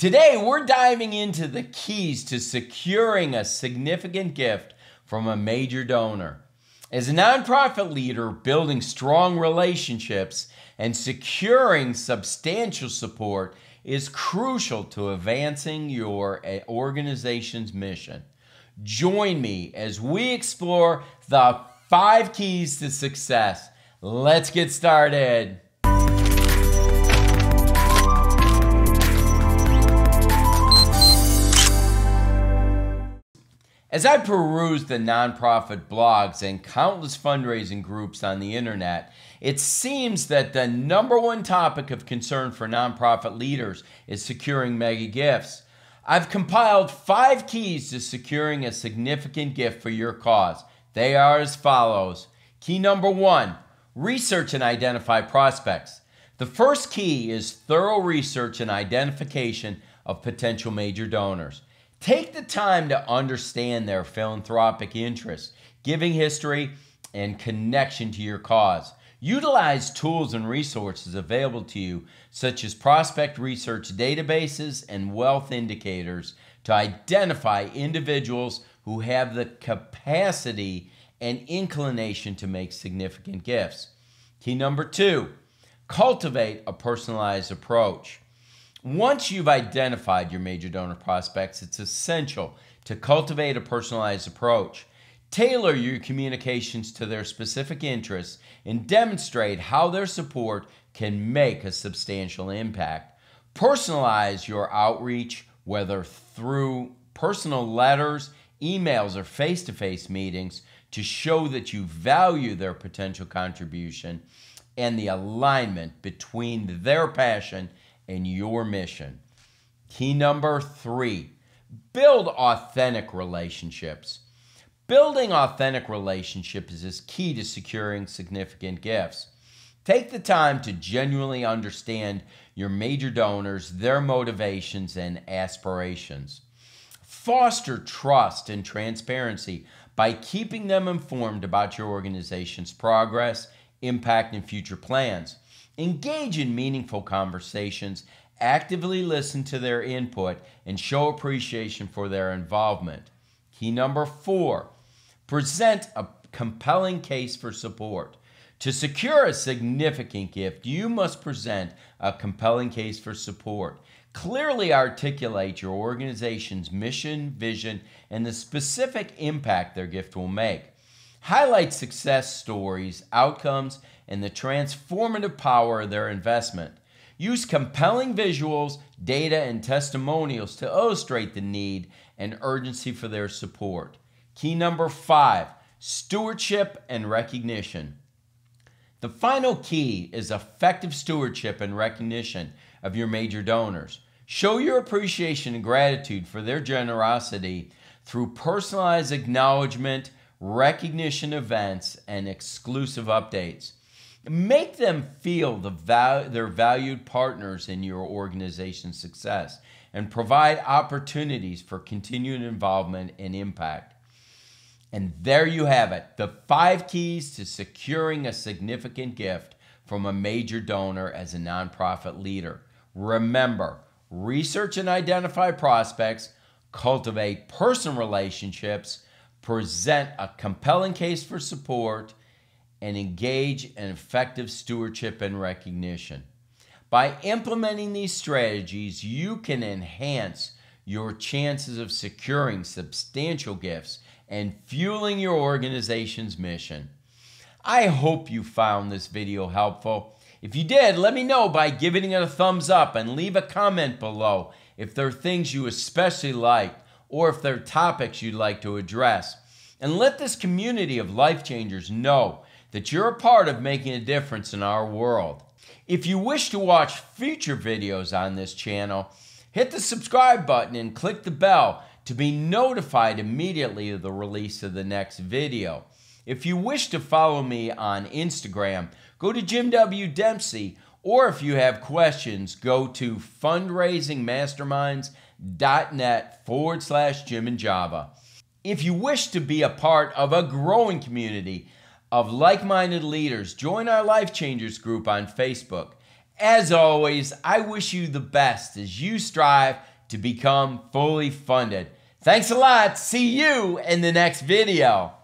Today, we're diving into the keys to securing a significant gift from a major donor. As a nonprofit leader, building strong relationships and securing substantial support is crucial to advancing your eh, organization's mission. Join me as we explore the five keys to success. Let's get started. As I peruse the nonprofit blogs and countless fundraising groups on the internet, it seems that the number one topic of concern for nonprofit leaders is securing mega gifts. I've compiled five keys to securing a significant gift for your cause. They are as follows Key number one research and identify prospects. The first key is thorough research and identification of potential major donors. Take the time to understand their philanthropic interests, giving history, and connection to your cause. Utilize tools and resources available to you, such as prospect research databases and wealth indicators, to identify individuals who have the capacity and inclination to make significant gifts. Key number two cultivate a personalized approach. Once you've identified your major donor prospects, it's essential to cultivate a personalized approach. Tailor your communications to their specific interests and demonstrate how their support can make a substantial impact. Personalize your outreach, whether through personal letters, emails, or face to face meetings, to show that you value their potential contribution and the alignment between their passion and your mission. Key number three build authentic relationships. Building authentic relationships is key to securing significant gifts. Take the time to genuinely understand your major donors, their motivations, and aspirations. Foster trust and transparency by keeping them informed about your organization's progress, impact, and future plans. Engage in meaningful conversations, actively listen to their input, and show appreciation for their involvement. Key number four present a compelling case for support. To secure a significant gift, you must present a compelling case for support. Clearly articulate your organization's mission, vision, and the specific impact their gift will make. Highlight success stories, outcomes, and the transformative power of their investment. Use compelling visuals, data, and testimonials to illustrate the need and urgency for their support. Key number five stewardship and recognition. The final key is effective stewardship and recognition of your major donors. Show your appreciation and gratitude for their generosity through personalized acknowledgement, recognition events, and exclusive updates. Make them feel the val- they're valued partners in your organization's success and provide opportunities for continued involvement and impact. And there you have it the five keys to securing a significant gift from a major donor as a nonprofit leader. Remember, research and identify prospects, cultivate personal relationships, present a compelling case for support, and engage in effective stewardship and recognition. By implementing these strategies, you can enhance your chances of securing substantial gifts and fueling your organization's mission. I hope you found this video helpful. If you did, let me know by giving it a thumbs up and leave a comment below if there are things you especially liked or if there are topics you'd like to address. And let this community of life changers know that you're a part of making a difference in our world. If you wish to watch future videos on this channel, hit the subscribe button and click the bell to be notified immediately of the release of the next video. If you wish to follow me on Instagram, go to Jim W. Dempsey, or if you have questions, go to fundraisingmasterminds.net forward slash Jim and Java. If you wish to be a part of a growing community of like minded leaders, join our Life Changers group on Facebook. As always, I wish you the best as you strive to become fully funded. Thanks a lot. See you in the next video.